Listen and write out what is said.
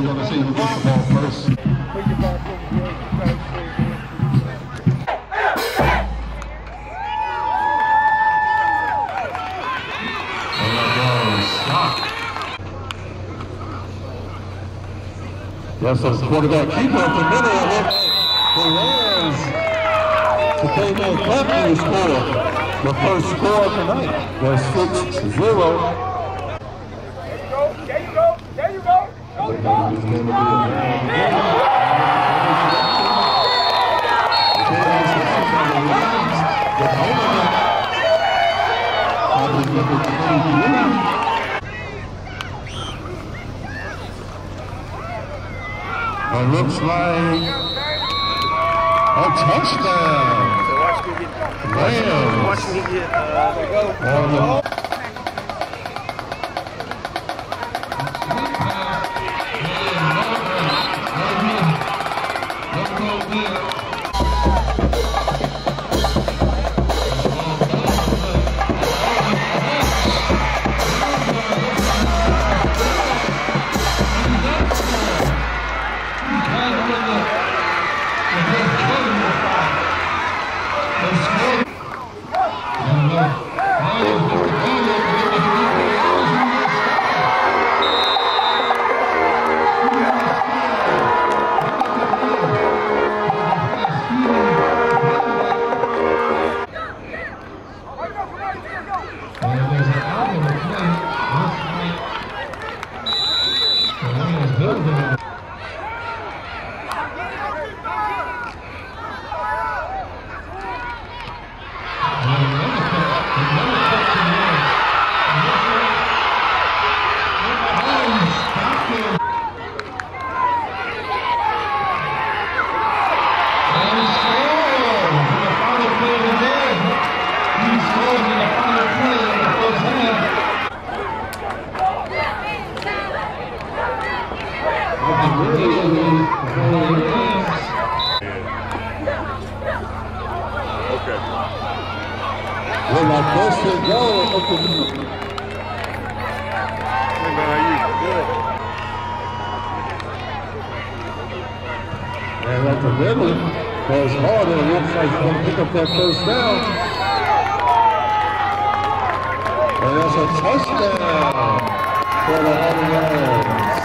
we're going to see who gets the ball first. Yes, the quarterback keeper at the middle of it. The Rams to Company score. The first score tonight was 6-0. There you go. There you go. Go, go. It looks like a touchdown. Watch me get. Watch me get. Uh, On Well, my first and goal of the hey man, how. And at the middle, goes hard, and it looks like he's going to pick up that first down. And that's a touchdown for the Auburn.